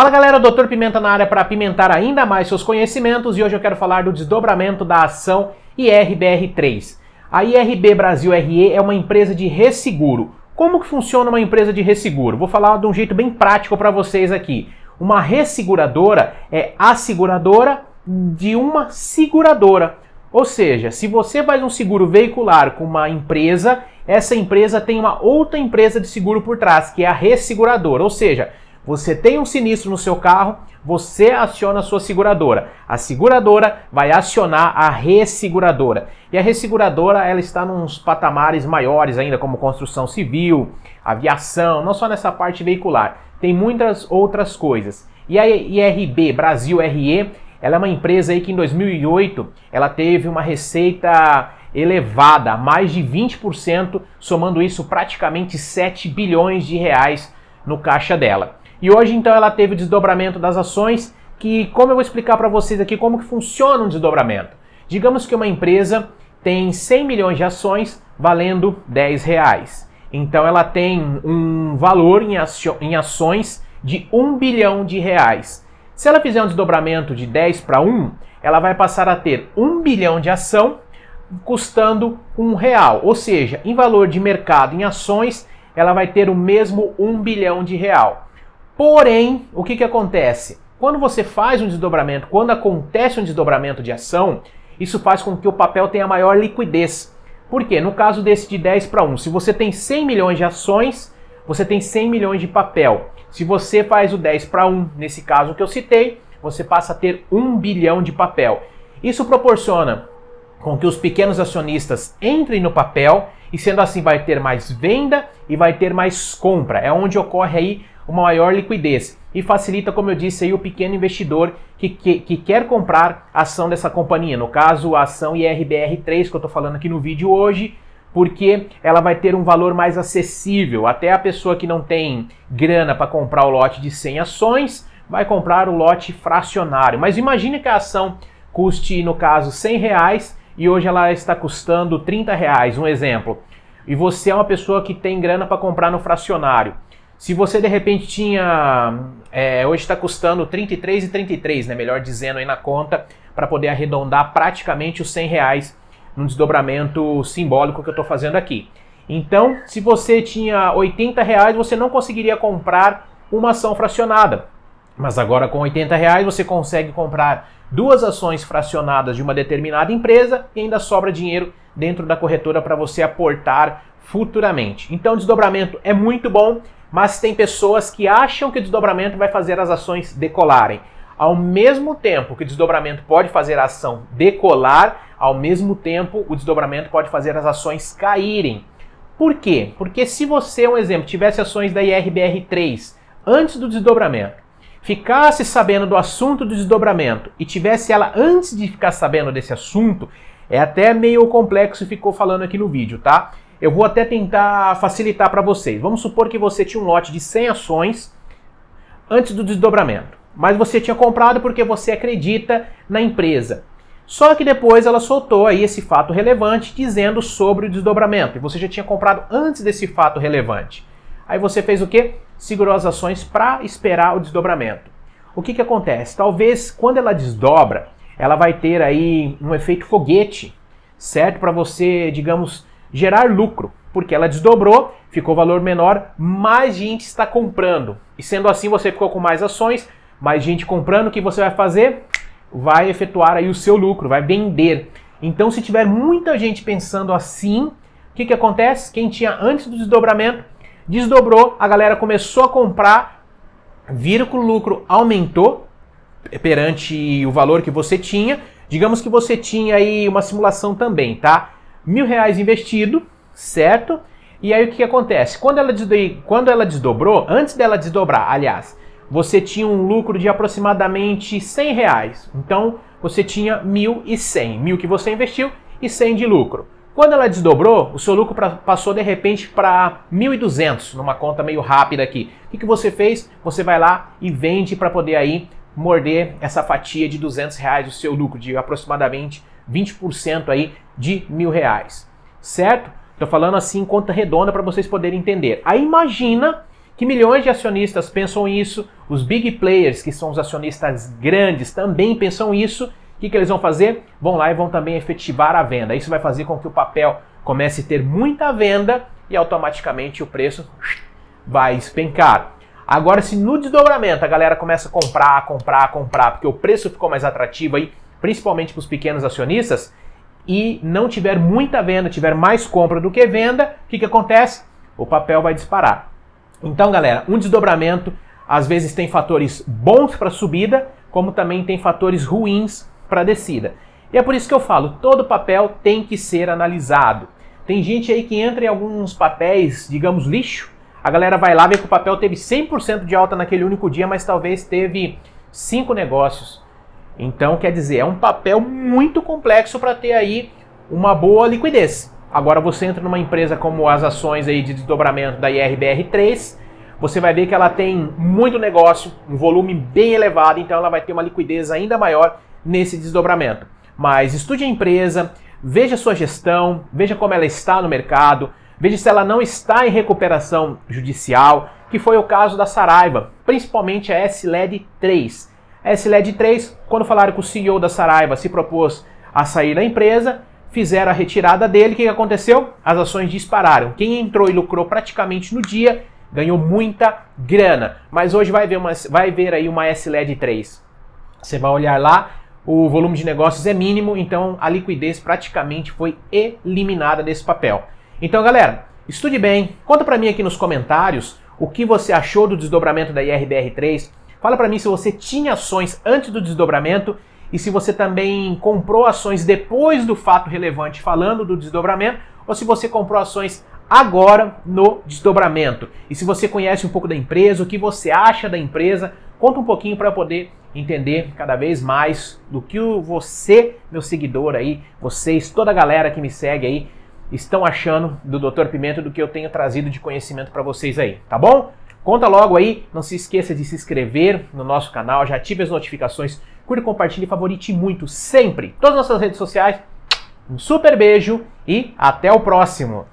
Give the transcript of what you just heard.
Fala galera, Dr. Pimenta na área para pimentar ainda mais seus conhecimentos e hoje eu quero falar do desdobramento da ação IRBR3. A IRB Brasil RE é uma empresa de resseguro. Como que funciona uma empresa de resseguro? Vou falar de um jeito bem prático para vocês aqui. Uma resseguradora é a seguradora de uma seguradora. Ou seja, se você faz um seguro veicular com uma empresa, essa empresa tem uma outra empresa de seguro por trás, que é a resseguradora. Ou seja, você tem um sinistro no seu carro, você aciona a sua seguradora. A seguradora vai acionar a resseguradora. E a resseguradora ela está nos patamares maiores ainda, como construção civil, aviação, não só nessa parte veicular. Tem muitas outras coisas. E a IRB Brasil RE, ela é uma empresa aí que em 2008 ela teve uma receita elevada, mais de 20%, somando isso praticamente 7 bilhões de reais no caixa dela. E hoje então ela teve o desdobramento das ações, que como eu vou explicar para vocês aqui como que funciona um desdobramento. Digamos que uma empresa tem 100 milhões de ações valendo 10 reais. Então ela tem um valor em, em ações de 1 bilhão de reais. Se ela fizer um desdobramento de 10 para 1, ela vai passar a ter 1 bilhão de ação custando um real. Ou seja, em valor de mercado em ações, ela vai ter o mesmo 1 bilhão de real. Porém, o que, que acontece? Quando você faz um desdobramento, quando acontece um desdobramento de ação, isso faz com que o papel tenha maior liquidez. Por quê? No caso desse de 10 para 1, se você tem 100 milhões de ações, você tem 100 milhões de papel. Se você faz o 10 para 1, nesse caso que eu citei, você passa a ter 1 bilhão de papel. Isso proporciona com que os pequenos acionistas entrem no papel e sendo assim vai ter mais venda e vai ter mais compra. É onde ocorre aí uma maior liquidez e facilita, como eu disse, aí, o pequeno investidor que, que, que quer comprar ação dessa companhia. No caso, a ação IRBR3 que eu estou falando aqui no vídeo hoje, porque ela vai ter um valor mais acessível. Até a pessoa que não tem grana para comprar o lote de 100 ações vai comprar o lote fracionário. Mas imagine que a ação custe, no caso, 100 reais e hoje ela está custando 30 reais, um exemplo. E você é uma pessoa que tem grana para comprar no fracionário. Se você de repente tinha. É, hoje está custando 33 e 33, né? Melhor dizendo aí na conta, para poder arredondar praticamente os 100 reais no desdobramento simbólico que eu estou fazendo aqui. Então, se você tinha 80 reais, você não conseguiria comprar uma ação fracionada. Mas agora com 80 reais você consegue comprar duas ações fracionadas de uma determinada empresa e ainda sobra dinheiro dentro da corretora para você aportar futuramente. Então, desdobramento é muito bom mas tem pessoas que acham que o desdobramento vai fazer as ações decolarem. Ao mesmo tempo que o desdobramento pode fazer a ação decolar, ao mesmo tempo o desdobramento pode fazer as ações caírem. Por quê? Porque se você, um exemplo, tivesse ações da IRBR3 antes do desdobramento, ficasse sabendo do assunto do desdobramento e tivesse ela antes de ficar sabendo desse assunto, é até meio complexo ficou falando aqui no vídeo, tá? Eu vou até tentar facilitar para vocês. Vamos supor que você tinha um lote de 100 ações antes do desdobramento, mas você tinha comprado porque você acredita na empresa. Só que depois ela soltou aí esse fato relevante dizendo sobre o desdobramento e você já tinha comprado antes desse fato relevante. Aí você fez o que? Segurou as ações para esperar o desdobramento. O que, que acontece? Talvez quando ela desdobra, ela vai ter aí um efeito foguete, certo? Para você, digamos, gerar lucro, porque ela desdobrou, ficou valor menor, mais gente está comprando. E sendo assim, você ficou com mais ações, mais gente comprando, o que você vai fazer? Vai efetuar aí o seu lucro, vai vender. Então, se tiver muita gente pensando assim, o que, que acontece? Quem tinha antes do desdobramento, desdobrou, a galera começou a comprar, vira que o lucro aumentou perante o valor que você tinha. Digamos que você tinha aí uma simulação também, tá? mil reais investido, certo? E aí o que, que acontece? Quando ela, quando ela desdobrou, antes dela desdobrar, aliás, você tinha um lucro de aproximadamente 100 reais. Então você tinha 1.100. Mil que você investiu e 100 de lucro. Quando ela desdobrou, o seu lucro pra, passou de repente para 1.200, numa conta meio rápida aqui. O que, que você fez? Você vai lá e vende para poder aí morder essa fatia de 200 reais, o seu lucro de aproximadamente 20% aí de mil reais, certo? Estou falando assim conta redonda para vocês poderem entender. Aí imagina que milhões de acionistas pensam isso, os big players, que são os acionistas grandes, também pensam isso. O que, que eles vão fazer? Vão lá e vão também efetivar a venda. Isso vai fazer com que o papel comece a ter muita venda e automaticamente o preço vai despencar. Agora, se no desdobramento a galera começa a comprar, comprar, comprar, porque o preço ficou mais atrativo aí, principalmente para os pequenos acionistas, e não tiver muita venda, tiver mais compra do que venda, o que, que acontece? O papel vai disparar. Então, galera, um desdobramento às vezes tem fatores bons para subida, como também tem fatores ruins para descida. E é por isso que eu falo, todo papel tem que ser analisado. Tem gente aí que entra em alguns papéis, digamos, lixo, a galera vai lá ver que o papel teve 100% de alta naquele único dia, mas talvez teve cinco negócios. Então, quer dizer, é um papel muito complexo para ter aí uma boa liquidez. Agora você entra numa empresa como as ações aí de desdobramento da IRBR3, você vai ver que ela tem muito negócio, um volume bem elevado, então ela vai ter uma liquidez ainda maior nesse desdobramento. Mas estude a empresa, veja sua gestão, veja como ela está no mercado, Veja se ela não está em recuperação judicial, que foi o caso da Saraiva, principalmente a SLED 3. A SLED 3, quando falaram que o CEO da Saraiva se propôs a sair da empresa, fizeram a retirada dele, o que aconteceu? As ações dispararam. Quem entrou e lucrou praticamente no dia ganhou muita grana. Mas hoje vai ver, uma, vai ver aí uma SLED 3. Você vai olhar lá, o volume de negócios é mínimo, então a liquidez praticamente foi eliminada desse papel. Então, galera, estude bem, conta para mim aqui nos comentários o que você achou do desdobramento da IRBR3. Fala para mim se você tinha ações antes do desdobramento e se você também comprou ações depois do fato relevante falando do desdobramento ou se você comprou ações agora no desdobramento. E se você conhece um pouco da empresa, o que você acha da empresa, conta um pouquinho para poder entender cada vez mais do que você, meu seguidor aí, vocês, toda a galera que me segue aí, estão achando do Dr. Pimenta do que eu tenho trazido de conhecimento para vocês aí, tá bom? Conta logo aí, não se esqueça de se inscrever no nosso canal, já ative as notificações, curta, compartilhe e favorite muito, sempre, todas as nossas redes sociais. Um super beijo e até o próximo!